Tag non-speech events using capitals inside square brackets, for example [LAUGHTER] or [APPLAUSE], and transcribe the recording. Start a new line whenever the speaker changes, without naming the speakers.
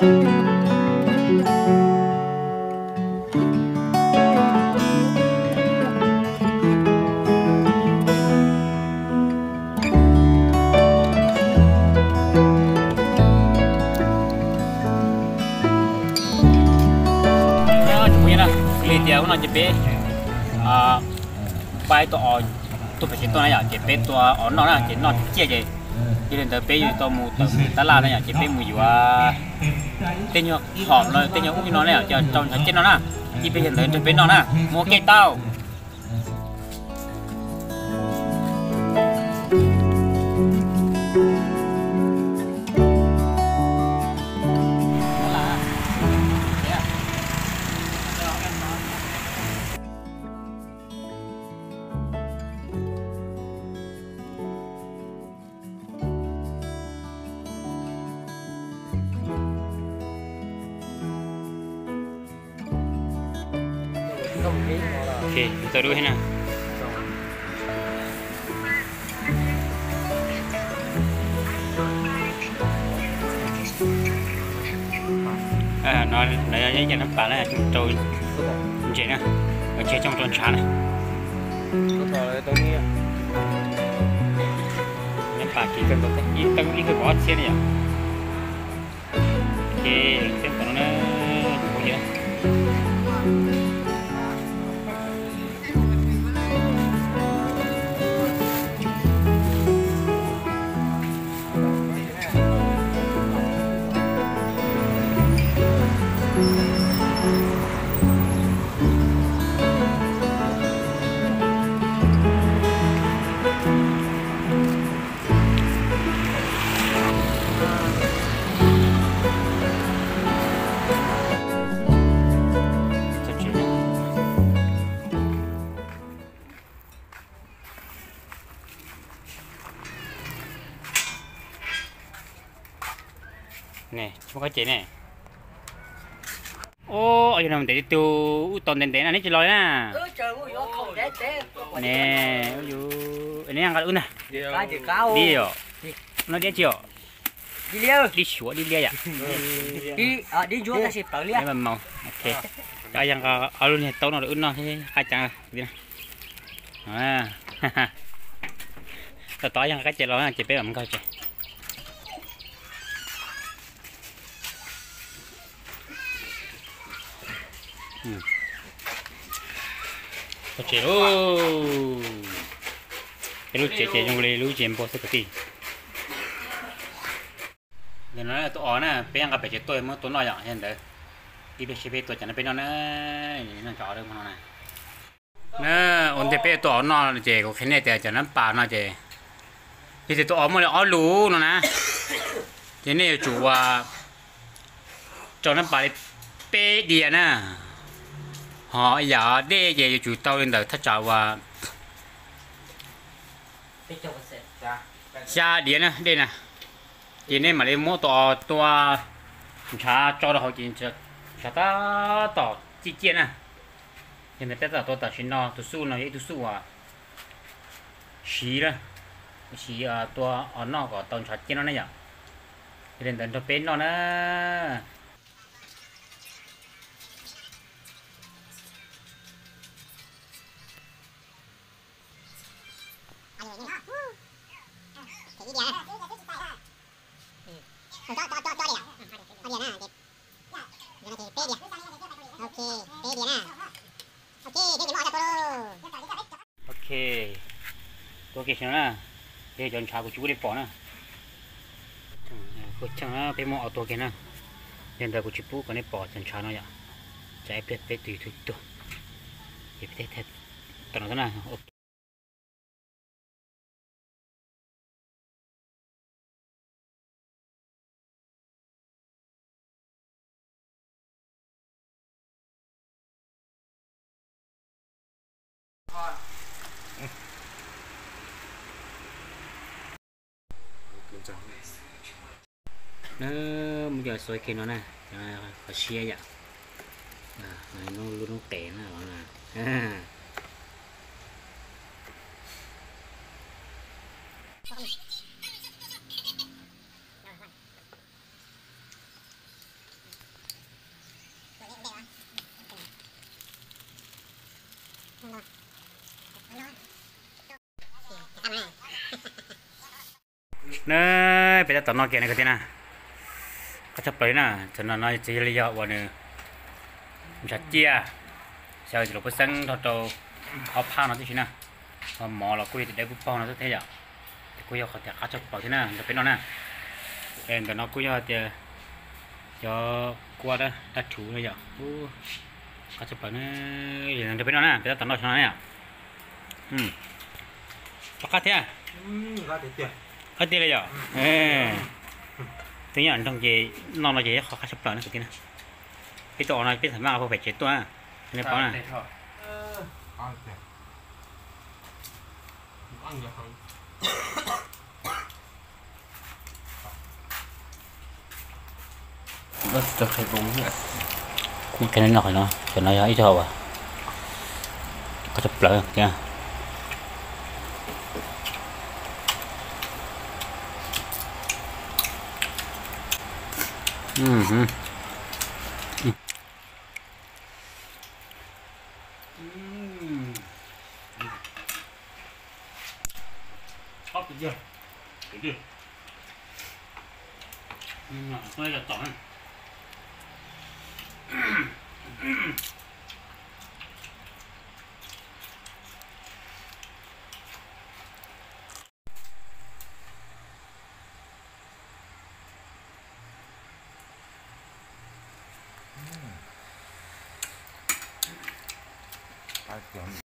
điều nó chỉ bé à bài tụ ở tụ phải chỉ tụ này à chỉ bé tụ ở nó là chỉ nó chỉ chơi ยเจที่เดินเตอเปอยู่ตัวมูตัวตลาดเนี่ย jepe มูอยู่ว่าเต็งหอมเลยเต็งอุ้ยนอนเนี่ยจะจองเจนนอนะที่ไปเห็นเดินจะเป็นนอนะโมเกต้า ok kita dulu hina à nó lấy cái nó bà là trôi chị nè ở trên trong tròn trà này. Nó bà chỉ cần một cái tâm ý cái bó xe này à? Ok. Nè chúng có chị nè. Ô ở đây để tiêu tồn đèn đèn này chỉ lôi nè. Nè ôi anh em ăn cái nè. Đi. Rồi nó đi chiều
đi liêu.
Đi xuống đi liêu à?
Đi à đi vô ta sẽ tới liêu
mà màu. Ok. Cho anh có ở luôn này tao nó được nó thế hai chẳng đi nè à tao tao anh cái chị lôi chị bé làm coi chị có chế ô cái lúc chế chế trong cái lúc chế bao sẽ cái gì để nói là tôi ở nè bé ăn gặp bé chế tôi mới tôi nói rằng hiện tại đi bé chế bé tôi chẳng là bé nó nè nó chọn được mà nó này nè ổn thì bé tôi ở nó chế có cái này thì chẳng nó bà nó chế thì tôi ở mà ở lú nó nè thế này họ giờ đê về chủ tàu lên đời thắt chào và xa điện nè đây nè. Điện này mà lấy mua to to chả cho nó họ kiện chả chả ta tỏ chi tiết nè. Hiện tại tất cả tôi ta xin nó tôi su nó vậy tôi su à. Xí đó. Xí à tôi ở nó có tàu chả chi nó này nhở. Hiện tại tôi bên nó nè ok tôi kể nó để chọn trà của chú đi, bỏ nè cô chẳng nó bé mỏ tôi kia nè nên tại của chú bố còn đi bỏ chọn trà nó vậy chạy bé bé tùy tùy tùy. Thì bé thế tao nói thế nào? Ok. con nó bây giờ xoay kia nó nè phải chia vậy à, này nó luôn nó kẻ nó gọi là Thank [LAUGHS] [LAUGHS] you nè, bây giờ tao nói kia này cái gì nè. Có chấp lấy nè, cho nó nói chỉ lý do vào nè chặt chia. Sao chỉ lúc cái sáng thọ trâu họ pha nó thế nè. Mò là quy để cũng bao nó thế giờ thì quy họ thì khá chấp bảo thế nè được biết nó nè. Em tao nó quy họ thì cho qua đó, đã chủ này giờ khá chấp bảo nè. Giờ được biết nó nè bây giờ tao nói cho nó nè. ừ bắt cá thế à
음, 나 됐대.
hết tiền rồi ê tự nhiên trong gì non là gì khó khăn sắp tới nữa cái này cái tổ này biết thằng nào phải chết tôi à nên bảo này
어, 아, 됐대. ăn được không? Nó được hay đúng nhỉ?
cái này nổi nó cho nó ít thôi à có 嗯哼。嗯。好
再见。再见。嗯
我也得等
嗯嗯 Plum.